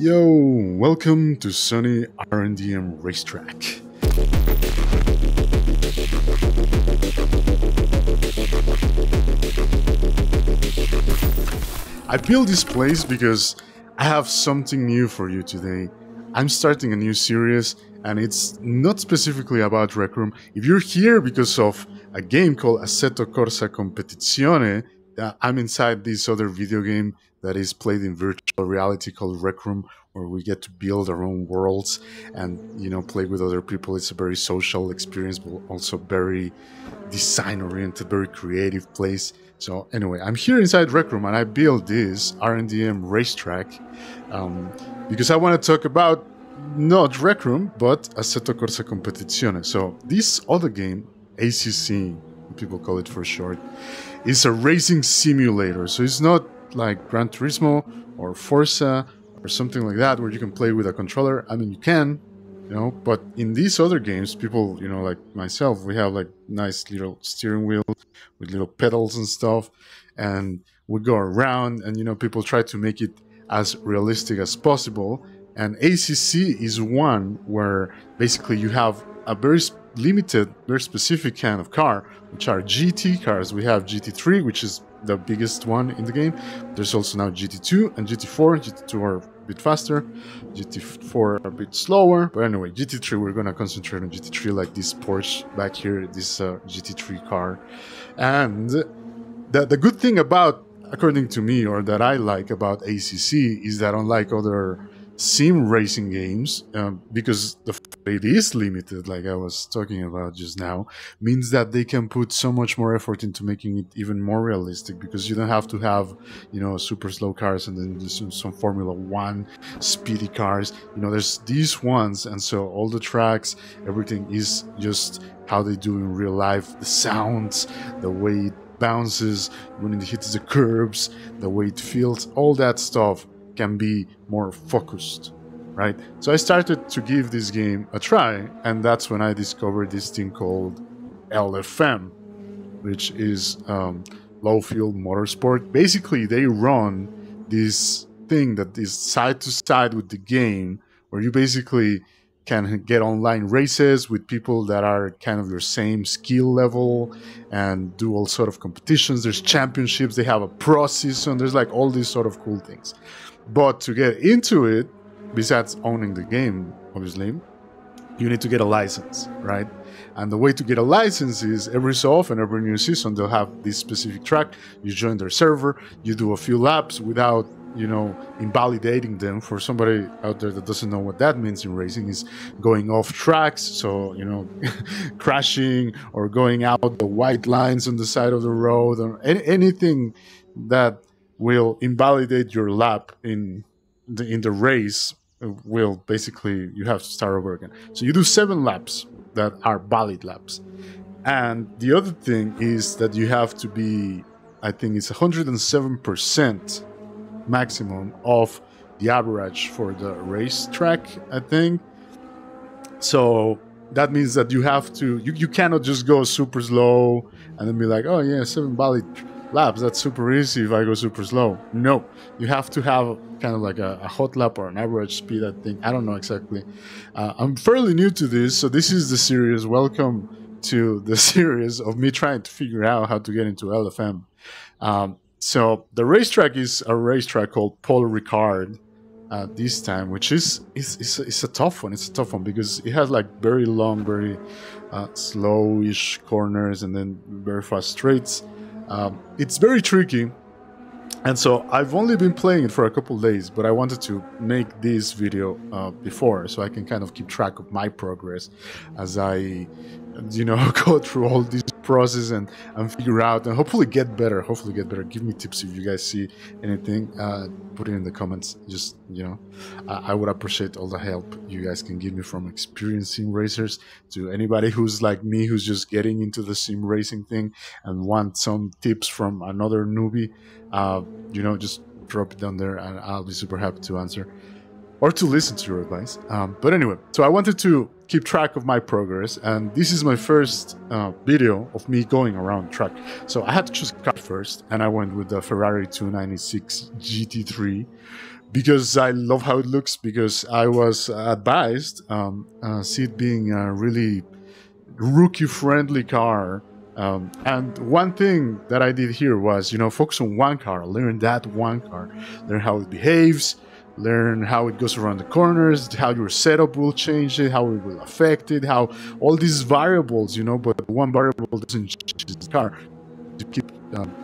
Yo, welcome to sunny RNDM Racetrack. I built this place because I have something new for you today. I'm starting a new series and it's not specifically about Rec Room. If you're here because of a game called Assetto Corsa Competizione, uh, I'm inside this other video game that is played in virtual reality called Rec Room, where we get to build our own worlds and you know play with other people. It's a very social experience, but also very design oriented, very creative place. So anyway, I'm here inside Rec Room and I built this RNDM racetrack um, because I want to talk about not Rec Room, but Assetto Corsa Competizione. So this other game, ACC, people call it for short, is a racing simulator. So it's not like Gran Turismo or Forza or something like that where you can play with a controller. I mean, you can, you know, but in these other games, people, you know, like myself, we have like nice little steering wheel with little pedals and stuff, and we go around, and you know, people try to make it as realistic as possible. And ACC is one where basically you have a very limited, very specific kind of car, which are GT cars. We have GT3, which is the biggest one in the game. There's also now GT2 and GT4. GT2 are a bit faster, GT4 a bit slower. But anyway, GT3, we're gonna concentrate on GT3, like this Porsche back here, this uh, GT3 car. And the, the good thing about, according to me, or that I like about ACC, is that unlike other sim racing games, um, because the it is limited, like I was talking about just now, means that they can put so much more effort into making it even more realistic. Because you don't have to have, you know, super slow cars and then some, some Formula One speedy cars. You know, there's these ones, and so all the tracks, everything is just how they do in real life. The sounds, the way it bounces when it hits the curbs, the way it feels, all that stuff can be more focused, right? So I started to give this game a try, and that's when I discovered this thing called LFM, which is um, Low Fuel Motorsport. Basically, they run this thing that is side to side with the game, where you basically can get online races with people that are kind of your same skill level and do all sort of competitions there's championships they have a pro season there's like all these sort of cool things but to get into it, besides owning the game, obviously, you need to get a license, right? And the way to get a license is every so often, every new season, they'll have this specific track. You join their server, you do a few laps without, you know, invalidating them. For somebody out there that doesn't know what that means in racing, is going off tracks. So, you know, crashing or going out the white lines on the side of the road or any, anything that will invalidate your lap in the in the race will basically you have to start over again. So you do seven laps that are valid laps. And the other thing is that you have to be i think it's 107% maximum of the average for the racetrack i think. So that means that you have to you, you cannot just go super slow and then be like oh yeah seven valid laps. That's super easy if I go super slow. No, you have to have kind of like a, a hot lap or an average speed. I think I don't know exactly. Uh, I'm fairly new to this, so this is the series. Welcome to the series of me trying to figure out how to get into LFM. Um, so the racetrack is a racetrack called Paul Ricard. Uh, this time, which is is, is, is a tough one. It's a tough one because it has like very long, very uh, slowish corners and then very fast straights. Um, it's very tricky, and so I've only been playing it for a couple days, but I wanted to make this video uh, before so I can kind of keep track of my progress as I, you know, go through all these process and, and figure out and hopefully get better. Hopefully get better. Give me tips if you guys see anything. Uh, put it in the comments. Just you know, I, I would appreciate all the help you guys can give me from experiencing racers to anybody who's like me who's just getting into the sim racing thing and want some tips from another newbie. Uh, you know, just drop it down there and I'll be super happy to answer. Or to listen to your advice. Um, but anyway, so I wanted to keep track of my progress, and this is my first uh, video of me going around track. So I had to choose car first, and I went with the Ferrari 296 GT3 because I love how it looks. Because I was advised, um, uh, see it being a really rookie-friendly car. Um, and one thing that I did here was, you know, focus on one car, learn that one car, learn how it behaves, learn how it goes around the corners, how your setup will change it, how it will affect it, how all these variables, you know, but one variable doesn't change the car. You keep um,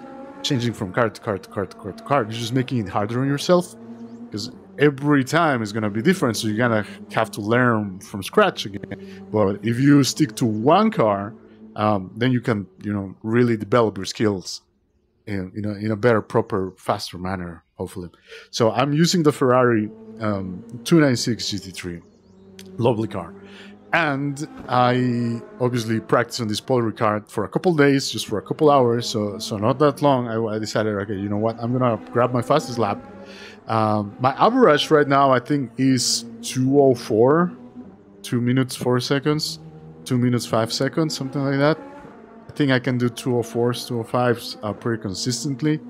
changing from car to car to car to car to car. You're just making it harder on yourself because every time is going to be different. So you're going to have to learn from scratch again. But if you stick to one car, um, then you can, you know, really develop your skills in, in, a, in a better, proper, faster manner hopefully. So I'm using the Ferrari um, 296 GT3, lovely car. And I obviously practiced on this Paul Ricard for a couple days, just for a couple hours, so so not that long. I, I decided, okay, you know what, I'm gonna grab my fastest lap. Um, my average right now, I think, is 204, two minutes four seconds, two minutes five seconds, something like that. I think I can do 204s, 205s uh, pretty consistently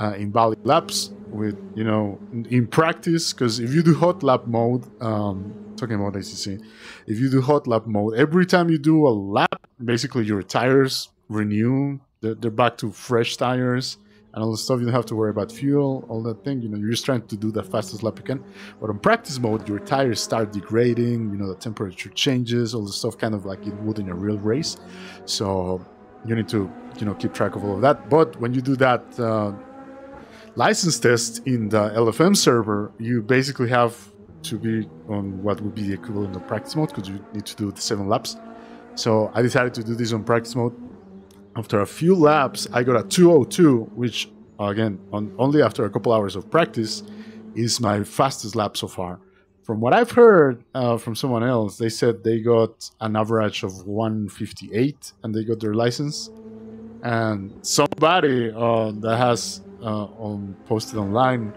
uh, in valid laps with you know in practice because if you do hot lap mode um talking about acc if you do hot lap mode every time you do a lap basically your tires renew they're, they're back to fresh tires and all the stuff you don't have to worry about fuel all that thing you know you're just trying to do the fastest lap you can but on practice mode your tires start degrading you know the temperature changes all the stuff kind of like it would in a real race so you need to you know keep track of all of that but when you do that uh, license test in the LFM server, you basically have to be on what would be the equivalent of practice mode because you need to do the seven laps. So I decided to do this on practice mode. After a few laps, I got a 202, which again, on, only after a couple hours of practice, is my fastest lap so far. From what I've heard uh, from someone else, they said they got an average of 158 and they got their license. And somebody uh, that has uh, on posted online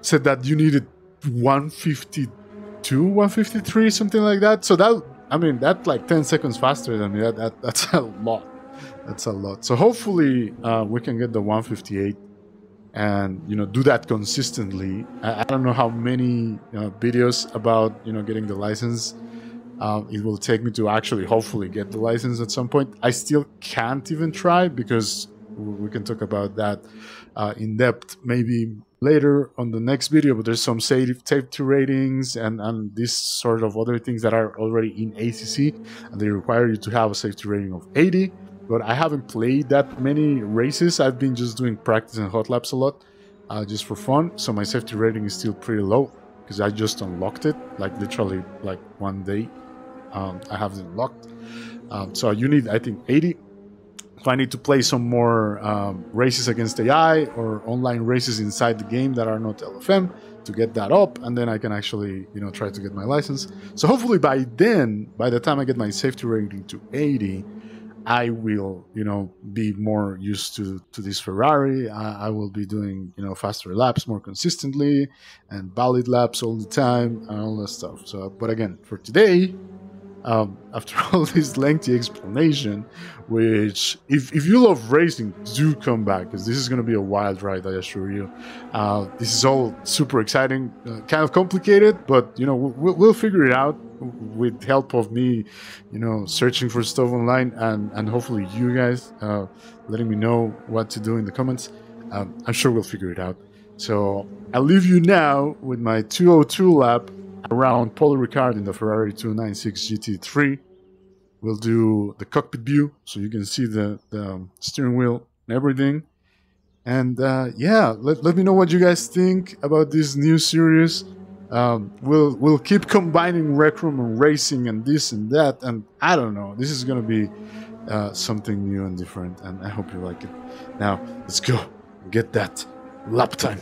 said that you needed 152, 153, something like that. So that I mean that like 10 seconds faster than me. That, that that's a lot. That's a lot. So hopefully uh, we can get the 158 and you know do that consistently. I, I don't know how many uh, videos about you know getting the license. Uh, it will take me to actually hopefully get the license at some point. I still can't even try because we can talk about that uh, in depth maybe later on the next video but there's some safety ratings and and this sort of other things that are already in acc and they require you to have a safety rating of 80 but i haven't played that many races. I've been just doing practice and hot laps a lot uh, just for fun. So my safety rating is still pretty low because i just unlocked it like literally like one day um, i have it unlocked. Um, so you need i think 80 if I need to play some more um, races against AI or online races inside the game that are not LFM to get that up, and then I can actually, you know, try to get my license. So hopefully by then, by the time I get my safety rating to 80, I will, you know, be more used to to this Ferrari. I, I will be doing, you know, faster laps more consistently and valid laps all the time and all that stuff. So, but again, for today, um, after all this lengthy explanation, which if, if you love racing, do come back because this is going to be a wild ride, I assure you. Uh, this is all super exciting, uh, kind of complicated, but you know we'll, we'll figure it out with help of me, you know, searching for stuff online and and hopefully you guys uh, letting me know what to do in the comments. Um, I'm sure we'll figure it out. So I'll leave you now with my 202 lap around Paul Ricard in the Ferrari 296 GT3. We'll do the cockpit view so you can see the, the steering wheel and everything. And uh, yeah, let, let me know what you guys think about this new series. Um, we'll we'll keep combining Rec Room and racing and this and that. And I don't know, this is gonna be uh, something new and different. And I hope you like it. Now let's go get that lap time.